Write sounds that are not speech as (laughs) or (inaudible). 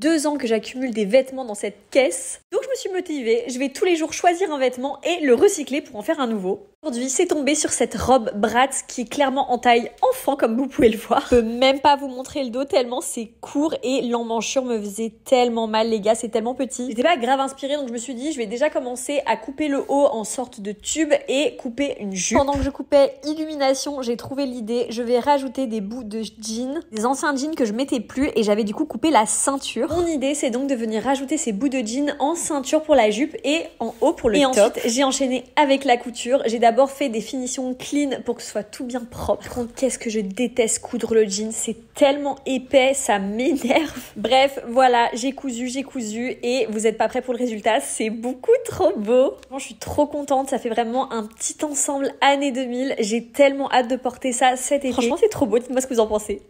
deux ans que j'accumule des vêtements dans cette caisse. Suis motivée, je vais tous les jours choisir un vêtement et le recycler pour en faire un nouveau. Aujourd'hui, c'est tombé sur cette robe Bratz qui est clairement en taille enfant comme vous pouvez le voir. Je peux même pas vous montrer le dos tellement c'est court et l'emmanchure me faisait tellement mal les gars, c'est tellement petit. J'étais pas grave inspirée donc je me suis dit je vais déjà commencer à couper le haut en sorte de tube et couper une jupe. Pendant que je coupais illumination, j'ai trouvé l'idée, je vais rajouter des bouts de jeans, des anciens jeans que je mettais plus et j'avais du coup coupé la ceinture. Mon idée c'est donc de venir rajouter ces bouts de jeans en ceinture pour la jupe et en haut pour le et top. Et ensuite j'ai enchaîné avec la couture. J'ai d'abord fait des finitions clean pour que ce soit tout bien propre. Par contre, qu'est-ce que je déteste coudre le jean? C'est tellement épais, ça m'énerve. (laughs) Bref, voilà, j'ai cousu, j'ai cousu et vous êtes pas prêts pour le résultat. C'est beaucoup trop beau. je suis trop contente. Ça fait vraiment un petit ensemble année 2000. J'ai tellement hâte de porter ça cet été. Franchement, c'est trop beau. Dites-moi ce que vous en pensez.